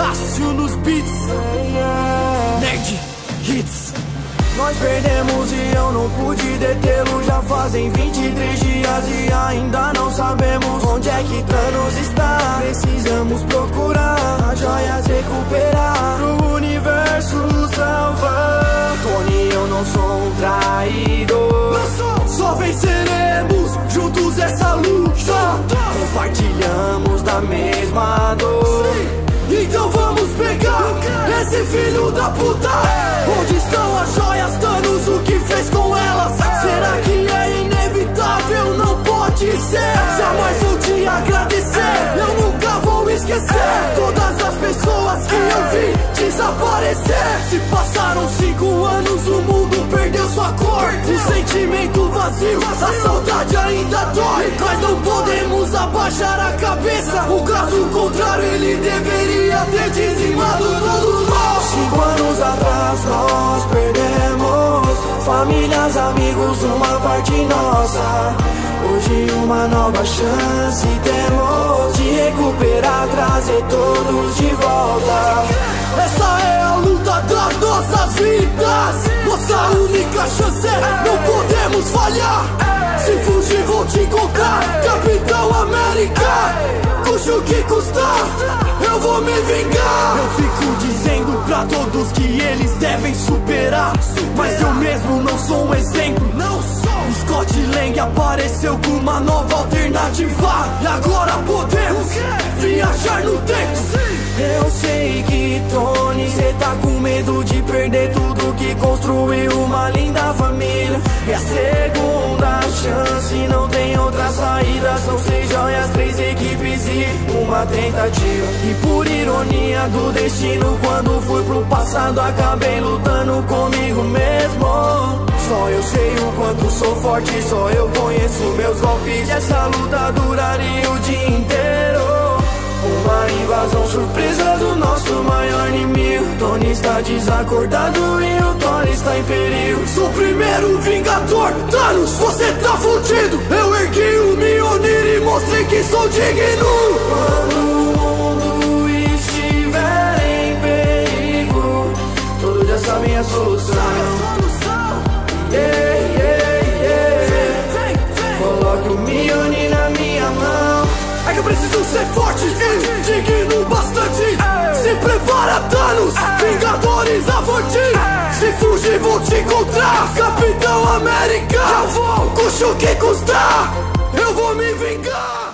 Neguinho nos beats. Nerd Hits. Nós perdemos e eu não pude detê-lo. Já fazem 23 dias e ainda não sabemos Onde é que Thanos está. Precisamos procurar as joias recuperar. Pro universo salvar. Tony, eu não sou um traidor. Só venceremos. Juntos essa luta. Compartilhamos da mesma dor esse filho da puta Onde estão as joias, Thanos, o que fez com elas? Será que é inevitável? Não pode ser. Jamais vou te agradecer. Eu nunca vou esquecer Todas as pessoas que eu vi desaparecer. Se passaram cinco anos, o mundo perdeu sua cor. O sentimento vazio, a saudade ainda dói. Mas não podemos abaixar a cabeça. O caso contrário, ele deveria ter dizimado atrás nós perdemos. Famílias, amigos, uma parte nossa. Hoje uma nova chance temos De recuperar, trazer todos de volta. Essa é a luta das nossas vidas. Nossa única chance, não podemos falhar. Se fugir vou te encontrar. Capitão América Custe o que custar, eu vou me vingar todos que eles devem superar. Mas eu mesmo não sou um exemplo. Não sou. Scott Lang apareceu com uma nova alternativa. E agora podemos viajar no tempo. Eu sei que Tony, cê tá com medo de perder tudo que construiu. Uma linda família. E a segunda outra saída São seis joias, três equipes e uma tentativa. E por ironia do destino, quando fui pro passado Acabei lutando comigo mesmo. Só eu sei o quanto sou forte, só eu conheço meus golpes. E essa luta duraria o dia inteiro. Uma invasão surpresa do nosso maior inimigo. Tony está desacordado e o Tony está em perigo. Sou o primeiro vingador, Thanos, você tá que sou digno. Quando o mundo estiver em perigo Todos já sabem a solução? Yeah, yeah, yeah. Coloque o Mjolnir na minha mão. É que eu preciso ser forte e digno bastante. Se prepara, Thanos, Vingadores avante. Se fugir vou te encontrar. Capitão América. Eu vou, custe o que custar. Eu vou me vingar